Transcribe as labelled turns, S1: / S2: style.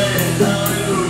S1: Amen. Hallelujah.